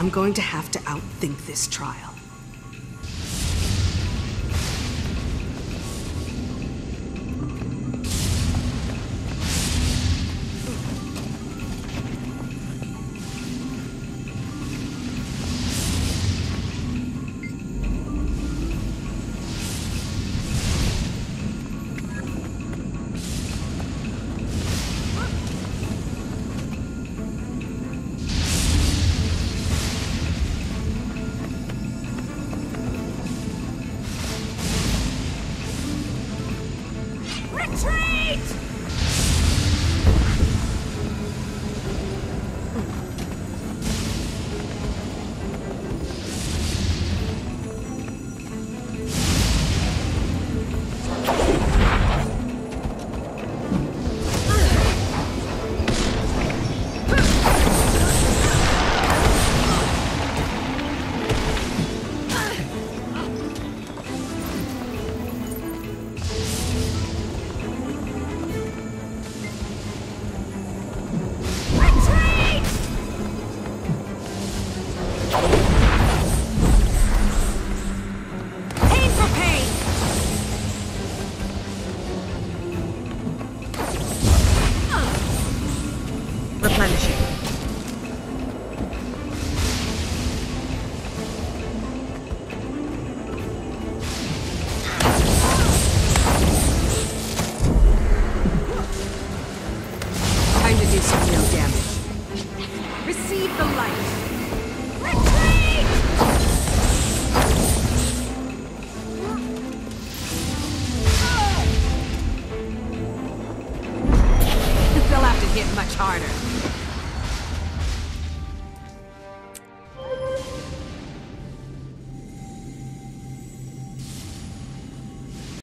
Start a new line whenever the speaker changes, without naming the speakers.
I'm going to have to outthink this trial.
Retreat!
Replenishing.
Time to do some real damage. Receive the light. it much harder.